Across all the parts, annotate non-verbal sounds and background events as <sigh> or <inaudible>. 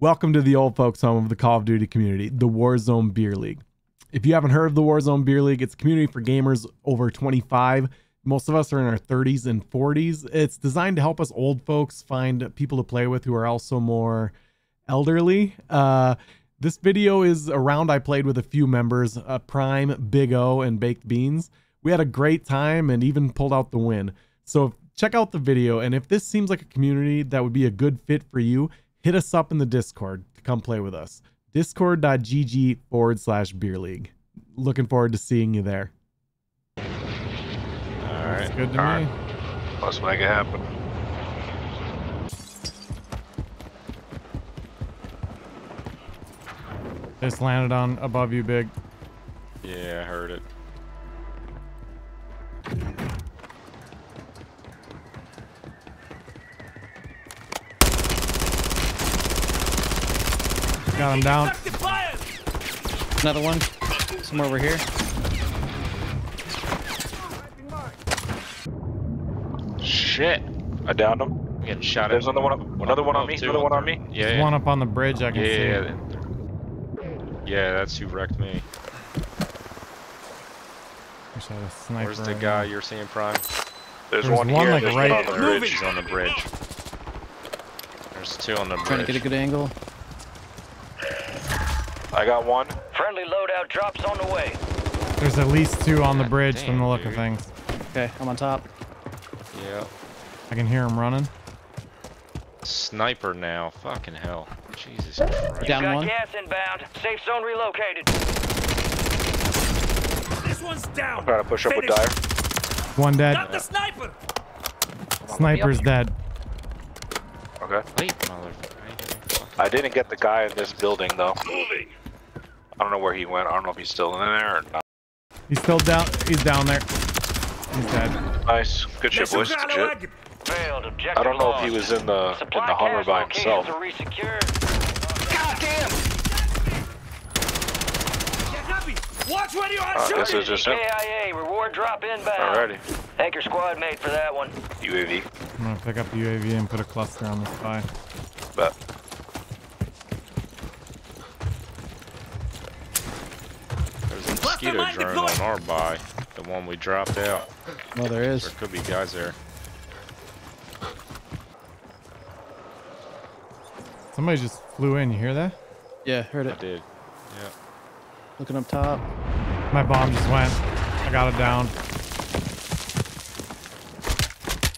Welcome to the old folks home of the Call of Duty community, the Warzone Beer League. If you haven't heard of the Warzone Beer League, it's a community for gamers over 25. Most of us are in our 30s and 40s. It's designed to help us old folks find people to play with who are also more elderly. Uh, this video is a round I played with a few members, uh, Prime, Big O, and Baked Beans. We had a great time and even pulled out the win. So check out the video, and if this seems like a community that would be a good fit for you, hit us up in the Discord to come play with us. Discord.gg forward slash beer league. Looking forward to seeing you there. All right. Good to All me. right. Let's make it happen. This landed on above you, big. Yeah, I heard it. Got him down. Another one. Somewhere over here. Shit. I downed him. I'm getting shot There's at. another one. Another one on me. Another one on me. Yeah, There's yeah. one up on the bridge I can yeah, see. yeah, yeah. Yeah, that's who wrecked me. Wish I had a sniper Where's the right guy now. you're seeing, Prime? There's, There's one, one, here. like, There's right- one on the bridge. He's on the bridge. There's two on the bridge. Trying to get a good angle. I got one. Friendly loadout drops on the way. There's at least two on the God bridge from the damn, look of things. Okay, I'm on top. Yeah. I can hear him running. Sniper now. Fucking hell. Jesus Christ. Down Got one. gas inbound. Safe zone relocated. This one's down. I'm trying to push up with Dyer. One dead. Got the sniper. Sniper's dead. Okay. Wait, motherfucker. I didn't get the guy in this building though. Moving. I don't know where he went. I don't know if he's still in there or not. He's still down. He's down there. He's dead. Nice. Good shit, boys. Good shit. Failed. Objective I don't know if he was in the in Supply the Hummer cache by locations himself. are resecured. Goddamn! Get happy. Watch where you are Uh, this is just him. KIA. Reward drop inbound. Alrighty. Thank your squad mate for that one. UAV. I'm gonna pick up the UAV and put a cluster on this guy. Bet. There's a mosquito drone deployed. on our buy. The one we dropped out. Oh, there There is. There could be guys there. Somebody just flew in. You hear that? Yeah, heard I it. did. Yeah. Looking up top. My bomb just went. I got it down.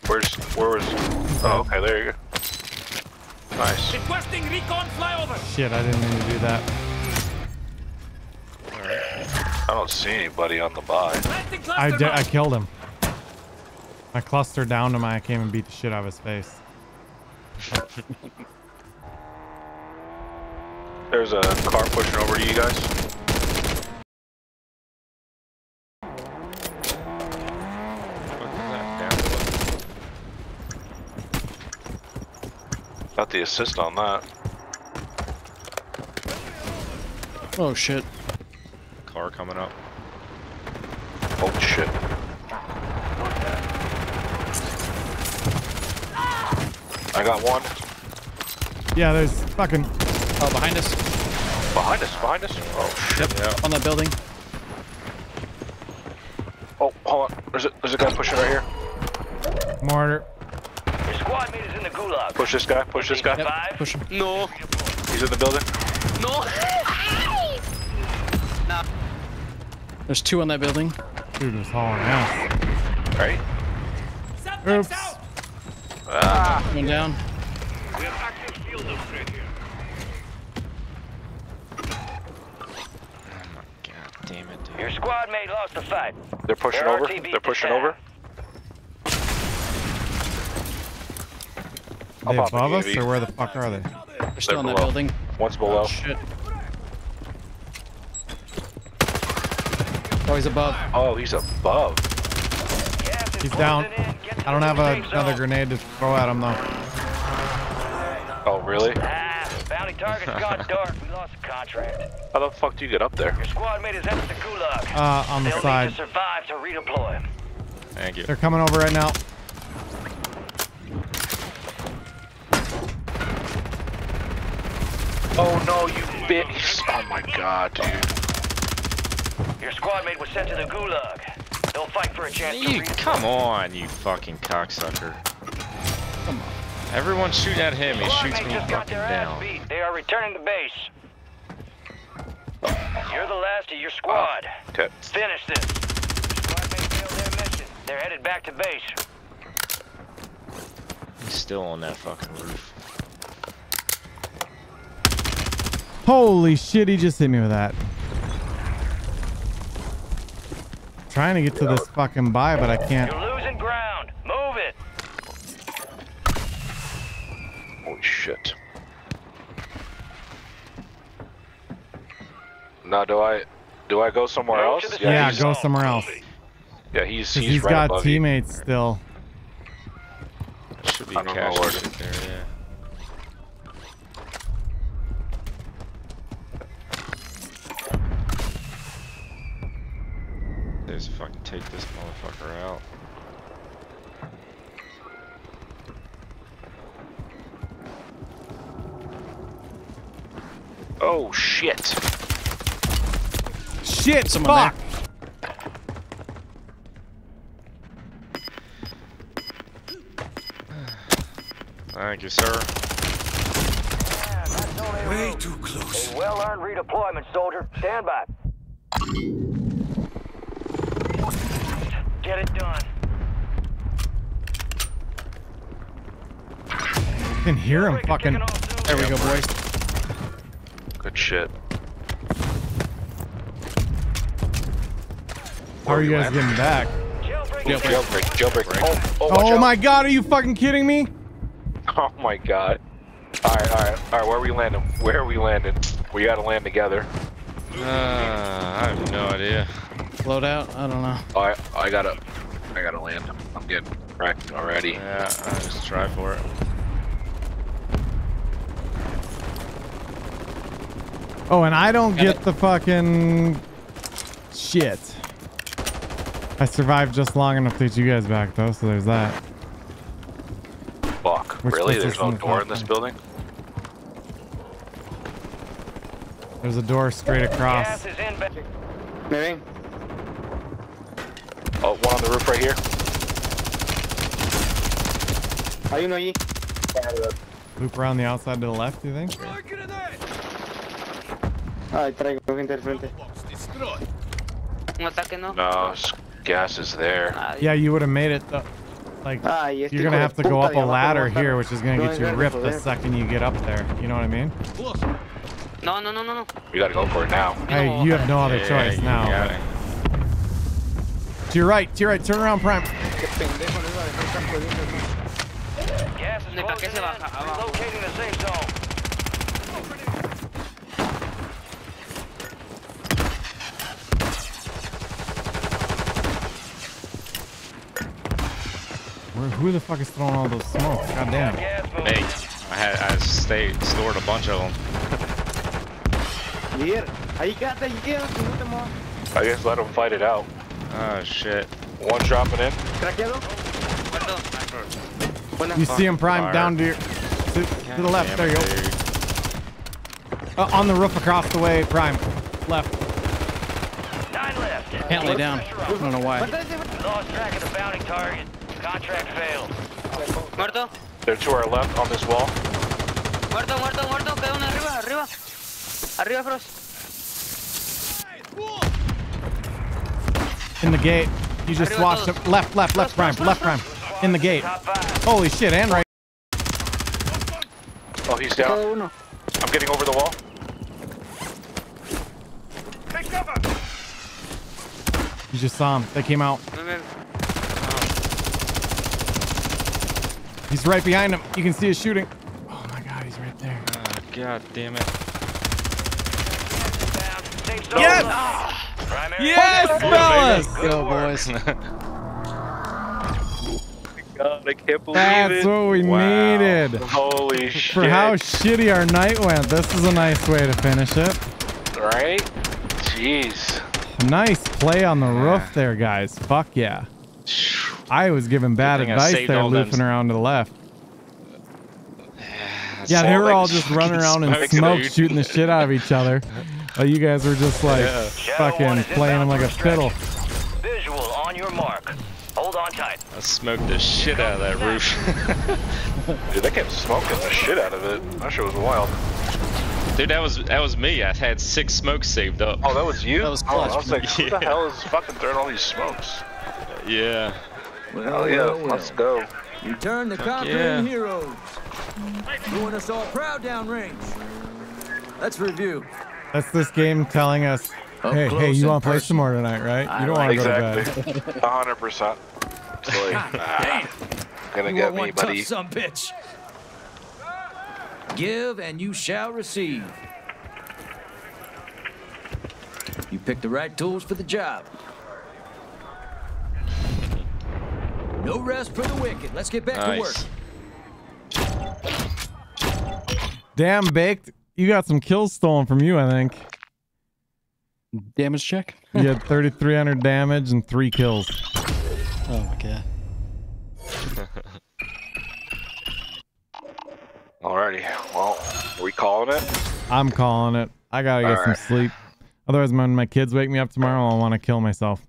Where's where was? Oh, okay. There you go. Nice. Requesting recon flyover. Shit, I didn't mean to do that. I don't see anybody on the buy. I, di- I killed him. I clustered down to him. I came and beat the shit out of his face. <laughs> There's a car pushing over to you guys. What is Got the assist on that. Oh shit. Car coming up. Oh shit. I got one. Yeah, there's fucking. Oh, behind us. Behind us, behind us. Oh shit. Yeah. On that building. Oh, hold on. There's a, there's a guy pushing right here. Mortar. Your squad mate is in the gulag. Push this guy, push this guy. Yep. Push him. No. He's in the building. <laughs> There's two on that building. Dude was hauling ass. Right? Oops. out. Ah! One down. We have active field threat here. God damn it, dude. Your squad mate lost the fight. They're pushing Their over. RTB They're pushing over. Are they I'll pop a above us or where the fuck are they? They're still They're on that building. One's below. Oh shit. He's above. Oh, he's above. He's down. closing in. Get to I don't have a, another grenade to throw at him though. Oh, really? Ah, bounty target's gone <laughs> dark. We lost the contract. How the fuck do you get up there? Your squad mate has entered the gulag. Uh, on the They'll side. need to survive to redeploy. Thank you. They're coming over right now. Oh no, you bitch! Oh my god, dude. Your squad mate was sent to the gulag. They'll fight for a chance to You, re- come on, you fucking cocksucker. Come on. Everyone shoot at him. He shoots me just fucking their down. beat. They are returning to base. You're the last of your squad. Okay. Finish this. Squad mate failed their mission. They're headed back to base. He's still on that fucking roof. Holy shit, he just hit me with that. Trying to get to this fucking buy, but I can't. You're losing ground. Move it. Holy shit. Now do I do I go somewhere Move else? to the Yeah, go somewhere else. yeah, he's 'Cause he's, he's right got above you. teammates still. Should be I don't know cash where shit there, yeah. Just fucking take this motherfucker out. Oh shit! Shit, Someone fuck. Thank you, sir. Way too close. A well-earned redeployment, soldier. Stand by. Get it done. I can hear him fucking. kicking off soon. There we go, boys. Good shit. How are you guys getting back? Jailbreak. Jailbreak, jailbreak. Oh, oh, Oh my god, are you fucking kidding me? Oh my god. Alright, alright, alright, where are we landing? Where are we landing? We gotta land together. Uh, I have no idea. Loadout? I don't know. Alright, I gotta I gotta land. I'm getting wrecked already. Yeah, I just try for it. Oh, and I don't Got get it. the fucking shit. I survived just long enough to get you guys back though, so there's that. Fuck. Which really? There's no door in this building? There's a door straight across. Gas is inbound. Me ven. Oh, one on the roof right here. Hay uno allí. Loop around the outside to the left, you think? Ay, traigo gente del frente. Un ataque no. No, gas is there. Yeah, you would have made it though. Like you're gonna have to go up a ladder me va a here, which is gonna get you ripped the second you get up there. You know what I mean? No, no, no, no, no. You gotta go for it now. Hey, you have no other Yeah, choice you now. Got it. To your right, to your right, turn around, Prime. Qué pendejo, no iba a dejar campo de dientes, Gas is ¿De pa' qué closing in. Relocating the safe zone. Where, who the fuck is throwing all those smokes? God damn. Gas. Hey, I had I stayed stored a bunch of them. ¿no? Líder, ahí quédate, ahí quédate, no te muevas. I guess let them fight it out. Oh shit. One dropping in. ¿Craqueado? Muerto. Buena. You see him, Prime, Fire. down to your to, to the left. There you go. Uh, on the roof across the way, Prime. Left. Nine left. Can't lay down. I don't know why. We lost track of the bounty target. Contract failed. Muerto. They're to our left on this wall. Muerto, muerto, muerto. Queda uno arriba, arriba. Arriba, Frost. In the gate. You just Arriba watched todos. him. Left, left, left, Prime. Left, Prime. In the gate. Holy shit, and right. Oh, he's down. I'm getting over the wall. Take cover! You just saw him. They came out. Ven, ven. Uh, he's right behind him. You can see us shooting. Oh my god, he's right there. Oh, God damn it. Down. Safe. Yes! Ah. Primary. Yes, fellas! Go, boys. <laughs> <laughs> God, I can't believe That's what we Wow. needed. Holy shit. For how shitty our night went, this is a nice way to finish it. Right? Jeez. Nice play on the roof there, guys. Fuck yeah. I was giving bad Good thing advice there, looping them- around to the left. That's Yeah, they were they all just running around in smoke, smoke, shooting the shit out of each other. <laughs> While you guys were just like Yeah. Fucking playing them inbound like a for fiddle. Visual on your mark. Hold on tight. I smoked the shit out of that roof. <laughs> Dude, they kept smoking the shit out of it. That shit was wild. Dude, that was that was me. I had six smokes saved up. Oh, that was you? That was oh, I clutch. was like, who the hell is fucking throwing all these smokes? Yeah. Well, Hell yeah, let's go. You Return the conquering yeah. heroes. Doing us all proud downrange. Let's review. That's this game telling us, Up hey, hey, you want to play some more tonight, right? You don't want to go to bed. Exactly. <laughs> Hundred percent. It's like, ah, gonna You get me, buddy. some bitch. Give and you shall receive. You picked the right tools for the job. No rest for the wicked. Let's get back to work. Damn, baked. You got some kills stolen from you, I think. Damage check. <laughs> You had <laughs> 3,300 damage and three kills. Oh my god. <laughs> Alrighty. Well, are we calling it? I'm calling it. I gotta get some sleep. Otherwise, when my kids wake me up tomorrow, I'll want to kill myself.